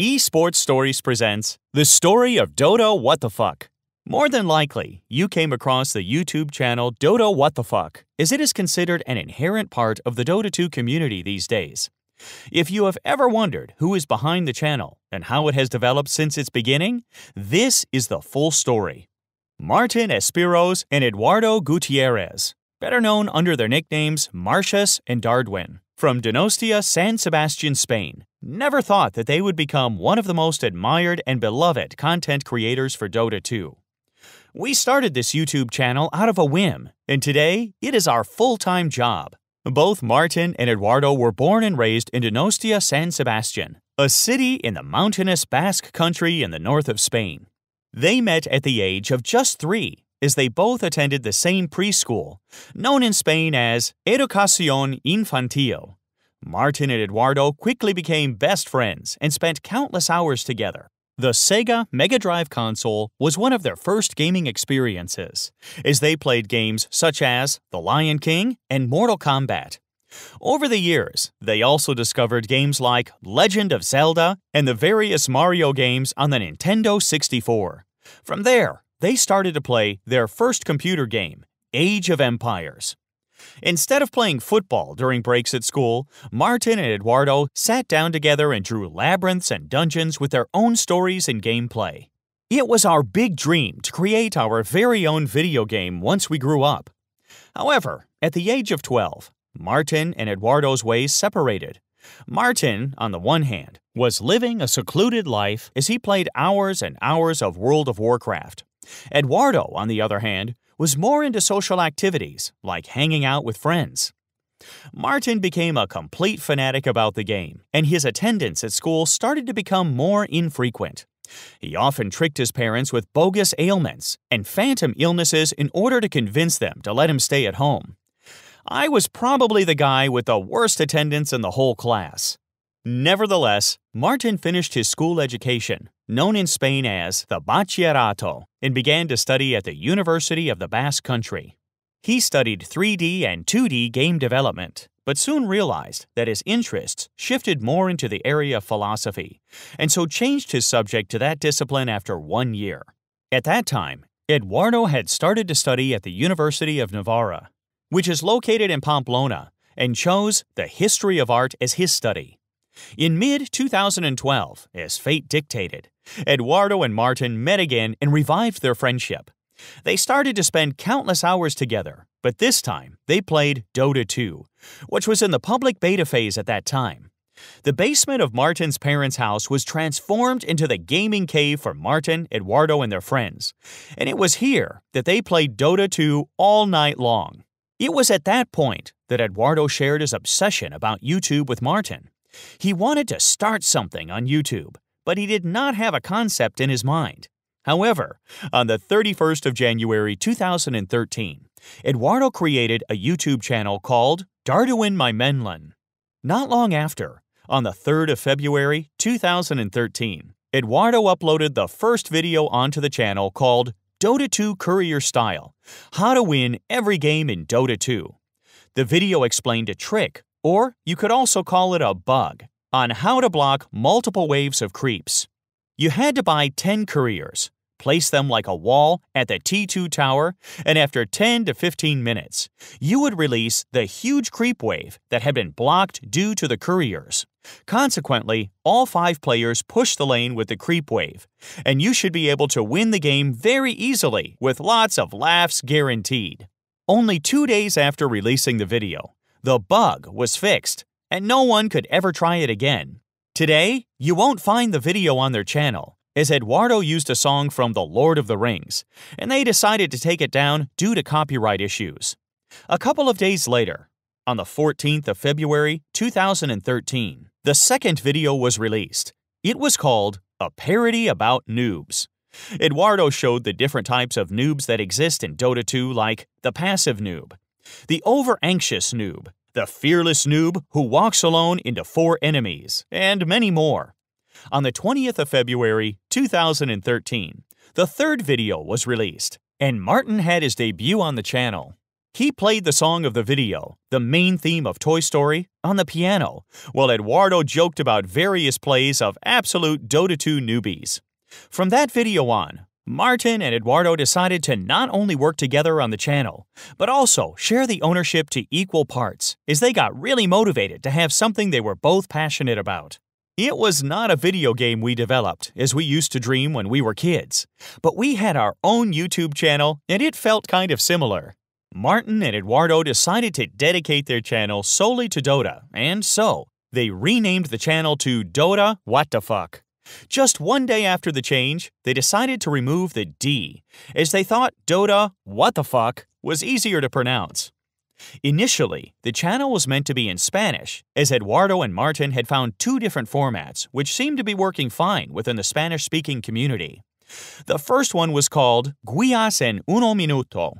Esports Stories presents The Story of Dota What the Fuck. More than likely, you came across the YouTube channel Dota What the Fuck, as it is considered an inherent part of the Dota 2 community these days. If you have ever wondered who is behind the channel and how it has developed since its beginning, this is the full story. Martin Aspiroz and Eduardo Gutierrez, better known under their nicknames Martius and Darduin, from Donostia, San Sebastian, Spain, never thought that they would become one of the most admired and beloved content creators for Dota 2. We started this YouTube channel out of a whim, and today it is our full-time job. Both Martin and Eduardo were born and raised in Donostia, San Sebastian, a city in the mountainous Basque country in the north of Spain. They met at the age of just three as they both attended the same preschool, known in Spain as Educación Infantil. Martin and Eduardo quickly became best friends and spent countless hours together. The Sega Mega Drive console was one of their first gaming experiences, as they played games such as The Lion King and Mortal Kombat. Over the years, they also discovered games like Legend of Zelda and the various Mario games on the Nintendo 64. From there, they started to play their first computer game, Age of Empires. Instead of playing football during breaks at school, Martin and Eduardo sat down together and drew labyrinths and dungeons with their own stories and gameplay. It was our big dream to create our very own video game once we grew up. However, at the age of 12, Martin and Eduardo's ways separated. Martin, on the one hand, was living a secluded life as he played hours and hours of World of Warcraft. Eduardo, on the other hand, was more into social activities, like hanging out with friends. Martin became a complete fanatic about the game, and his attendance at school started to become more infrequent. He often tricked his parents with bogus ailments and phantom illnesses in order to convince them to let him stay at home. I was probably the guy with the worst attendance in the whole class. Nevertheless, Martin finished his school education, known in Spain as the Bachillerato, and began to study at the University of the Basque Country. He studied 3D and 2D game development, but soon realized that his interests shifted more into the area of philosophy, and so changed his subject to that discipline after one year. At that time, Eduardo had started to study at the University of Navarra, which is located in Pamplona, and chose the history of art as his study. In mid 2012, as fate dictated, Eduardo and Martin met again and revived their friendship. They started to spend countless hours together, but this time they played Dota 2, which was in the public beta phase at that time. The basement of Martin's parents' house was transformed into the gaming cave for Martin, Eduardo, and their friends, and it was here that they played Dota 2 all night long. It was at that point that Eduardo shared his obsession about YouTube with Martin. He wanted to start something on YouTube, but he did not have a concept in his mind. However, on the 31st of January 2013, Eduardo created a YouTube channel called Darduin My Menlon. Not long after, on the 3rd of February 2013, Eduardo uploaded the first video onto the channel called Dota 2 Courier Style How to Win Every Game in Dota 2. The video explained a trick or you could also call it a bug, on how to block multiple waves of creeps. You had to buy 10 couriers, place them like a wall at the T2 tower, and after 10 to 15 minutes, you would release the huge creep wave that had been blocked due to the couriers. Consequently, all five players push the lane with the creep wave, and you should be able to win the game very easily with lots of laughs guaranteed. Only two days after releasing the video, the bug was fixed, and no one could ever try it again. Today, you won't find the video on their channel, as Eduardo used a song from The Lord of the Rings, and they decided to take it down due to copyright issues. A couple of days later, on the 14th of February 2013, the second video was released. It was called A Parody About Noobs. Eduardo showed the different types of noobs that exist in Dota 2 like the passive noob, the over-anxious noob, the fearless noob who walks alone into four enemies, and many more. On the 20th of February 2013, the third video was released, and Martin had his debut on the channel. He played the song of the video, the main theme of Toy Story, on the piano, while Eduardo joked about various plays of absolute Dota 2 newbies. From that video on, Martin and Eduardo decided to not only work together on the channel, but also share the ownership to equal parts, as they got really motivated to have something they were both passionate about. It was not a video game we developed, as we used to dream when we were kids, but we had our own YouTube channel and it felt kind of similar. Martin and Eduardo decided to dedicate their channel solely to Dota, and so, they renamed the channel to Dota What the Fuck. Just one day after the change, they decided to remove the D, as they thought Dota What the Fuck was easier to pronounce. Initially, the channel was meant to be in Spanish, as Eduardo and Martin had found two different formats which seemed to be working fine within the Spanish speaking community. The first one was called Guías en uno minuto,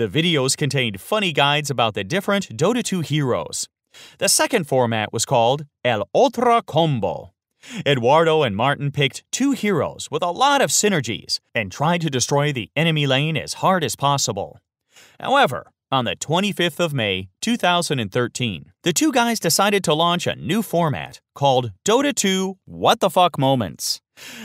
the videos contained funny guides about the different Dota 2 heroes. The second format was called El Ultra Combo. Eduardo and Martin picked two heroes with a lot of synergies and tried to destroy the enemy lane as hard as possible. However, on the 25th of May, 2013, the two guys decided to launch a new format called Dota 2 What the Fuck Moments.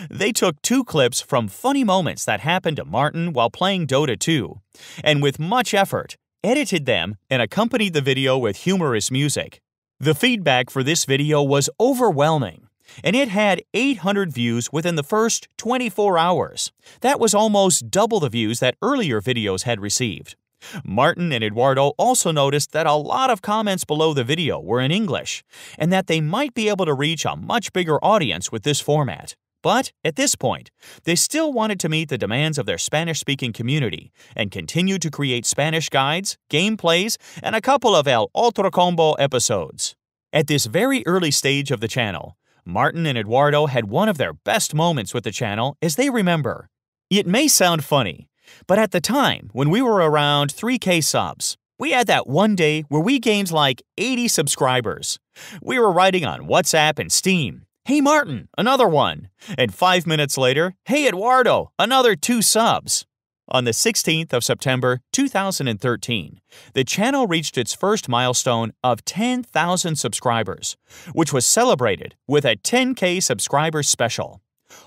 They took two clips from funny moments that happened to Martin while playing Dota 2, and with much effort, edited them and accompanied the video with humorous music. The feedback for this video was overwhelming, and it had 800 views within the first 24 hours. That was almost double the views that earlier videos had received. Martin and Eduardo also noticed that a lot of comments below the video were in English, and that they might be able to reach a much bigger audience with this format. But at this point, they still wanted to meet the demands of their Spanish speaking community and continued to create Spanish guides, gameplays, and a couple of El Ultra Combo episodes. At this very early stage of the channel, Martin and Eduardo had one of their best moments with the channel as they remember. It may sound funny, but at the time, when we were around 3k subs, we had that one day where we gained like 80 subscribers. We were writing on WhatsApp and Steam, Hey Martin, another one. And five minutes later, Hey Eduardo, another two subs. On the 16th of September 2013, the channel reached its first milestone of 10,000 subscribers, which was celebrated with a 10K subscriber special.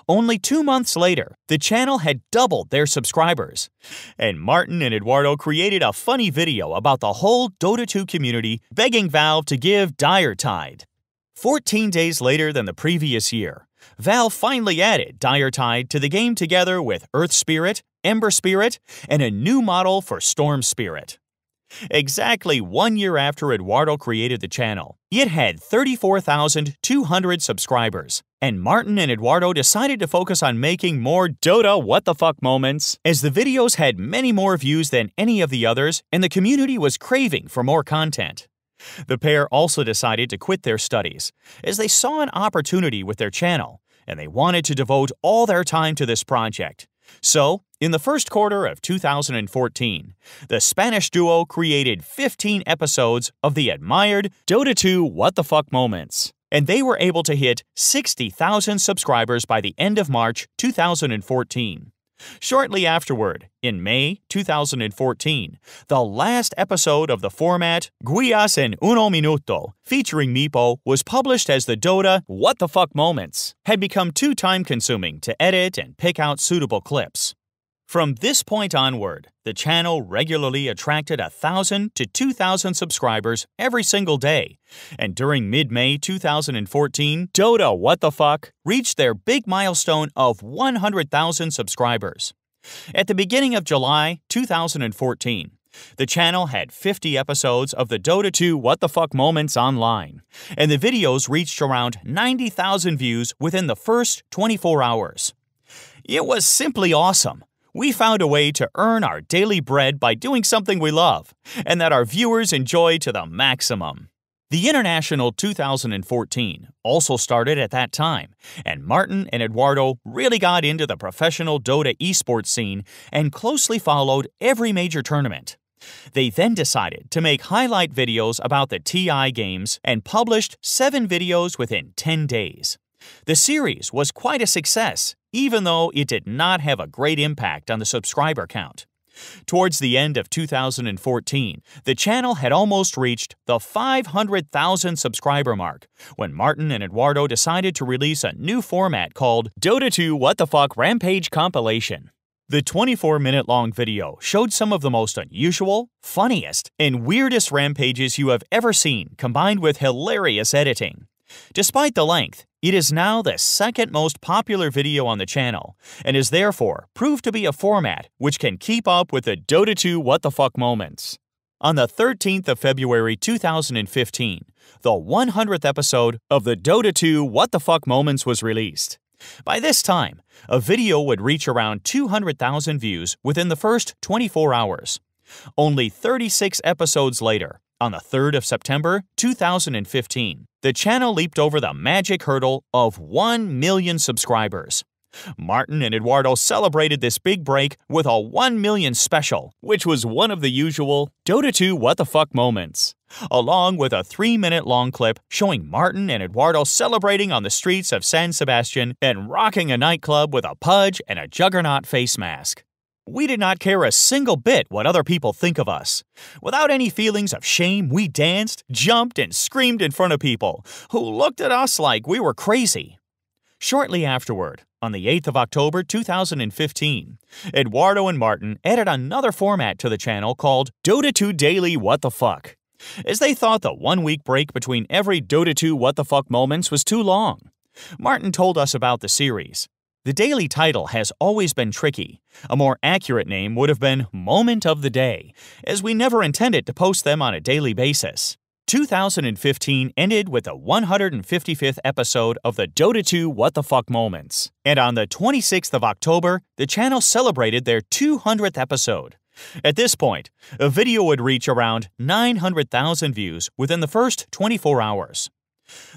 Only two months later, the channel had doubled their subscribers. And Martin and Eduardo created a funny video about the whole Dota 2 community begging Valve to give Dire Tide. 14 days later than the previous year, Valve finally added Dire Tide to the game together with Earth Spirit, Ember Spirit, and a new model for Storm Spirit. Exactly one year after Eduardo created the channel, it had 34,200 subscribers, and Martin and Eduardo decided to focus on making more Dota what the fuck moments, as the videos had many more views than any of the others and the community was craving for more content. The pair also decided to quit their studies, as they saw an opportunity with their channel, and they wanted to devote all their time to this project. So, in the first quarter of 2014, the Spanish duo created 15 episodes of the admired Dota 2 What the Fuck moments, and they were able to hit 60,000 subscribers by the end of March 2014. Shortly afterward, in May 2014, the last episode of the format Guías en Uno Minuto, featuring Meepo, was published as the Dota What the Fuck Moments, had become too time consuming to edit and pick out suitable clips. From this point onward, the channel regularly attracted 1,000 to 2,000 subscribers every single day, and during mid May 2014, Dota What the Fuck reached their big milestone of 100,000 subscribers. At the beginning of July 2014, the channel had 50 episodes of the Dota 2 What the Fuck moments online, and the videos reached around 90,000 views within the first 24 hours. It was simply awesome we found a way to earn our daily bread by doing something we love, and that our viewers enjoy to the maximum. The International 2014 also started at that time, and Martin and Eduardo really got into the professional Dota esports scene and closely followed every major tournament. They then decided to make highlight videos about the TI games and published seven videos within 10 days. The series was quite a success, even though it did not have a great impact on the subscriber count. Towards the end of 2014, the channel had almost reached the 500,000 subscriber mark when Martin and Eduardo decided to release a new format called Dota 2 What the Fuck Rampage Compilation. The 24 minute long video showed some of the most unusual, funniest, and weirdest rampages you have ever seen combined with hilarious editing. Despite the length, it is now the second most popular video on the channel, and is therefore proved to be a format which can keep up with the Dota 2 what the fuck moments. On the 13th of February 2015, the 100th episode of the Dota 2 What the Fuck Moments was released. By this time, a video would reach around 200,000 views within the first 24 hours. Only 36 episodes later, on the 3rd of September 2015, the channel leaped over the magic hurdle of 1 million subscribers. Martin and Eduardo celebrated this big break with a 1 million special, which was one of the usual Dota 2 What the Fuck moments, along with a 3 minute long clip showing Martin and Eduardo celebrating on the streets of San Sebastian and rocking a nightclub with a pudge and a juggernaut face mask. We did not care a single bit what other people think of us. Without any feelings of shame, we danced, jumped, and screamed in front of people who looked at us like we were crazy. Shortly afterward, on the 8th of October 2015, Eduardo and Martin added another format to the channel called Dota 2 Daily What the Fuck, as they thought the one week break between every Dota 2 What the Fuck moments was too long. Martin told us about the series, the daily title has always been tricky. A more accurate name would have been Moment of the Day, as we never intended to post them on a daily basis. 2015 ended with the 155th episode of the Dota 2 What the Fuck Moments, and on the 26th of October, the channel celebrated their 200th episode. At this point, a video would reach around 900,000 views within the first 24 hours.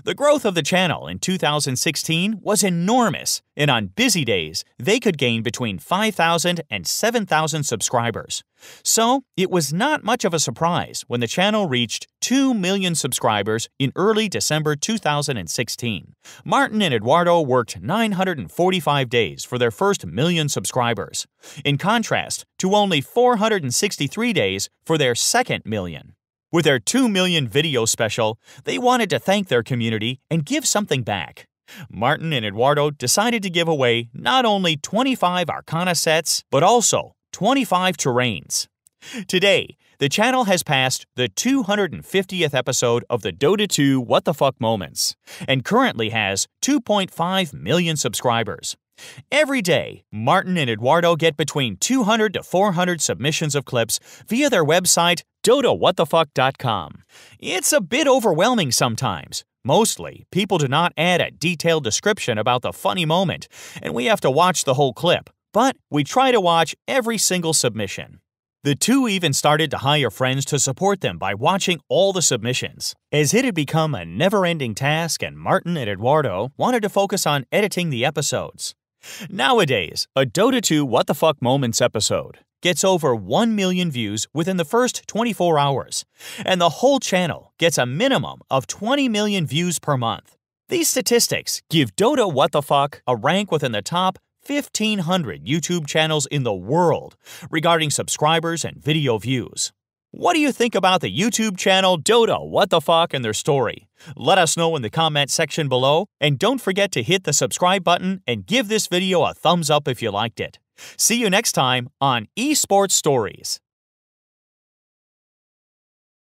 The growth of the channel in 2016 was enormous, and on busy days, they could gain between 5,000 and 7,000 subscribers. So, it was not much of a surprise when the channel reached 2 million subscribers in early December 2016. Martin and Eduardo worked 945 days for their first million subscribers, in contrast to only 463 days for their second million. With their 2 million video special, they wanted to thank their community and give something back. Martin and Eduardo decided to give away not only 25 Arcana sets, but also 25 terrains. Today, the channel has passed the 250th episode of the Dota 2 What the Fuck Moments, and currently has 2.5 million subscribers. Every day, Martin and Eduardo get between 200 to 400 submissions of clips via their website, dotawhatthefuck.com. It's a bit overwhelming sometimes. Mostly, people do not add a detailed description about the funny moment, and we have to watch the whole clip. But we try to watch every single submission. The two even started to hire friends to support them by watching all the submissions, as it had become a never ending task, and Martin and Eduardo wanted to focus on editing the episodes. Nowadays, a Dota 2 What the Fuck Moments episode gets over 1 million views within the first 24 hours, and the whole channel gets a minimum of 20 million views per month. These statistics give Dota What the Fuck a rank within the top 1,500 YouTube channels in the world regarding subscribers and video views. What do you think about the YouTube channel Dota What the Fuck and their story? Let us know in the comment section below, and don't forget to hit the subscribe button and give this video a thumbs up if you liked it. See you next time on Esports Stories.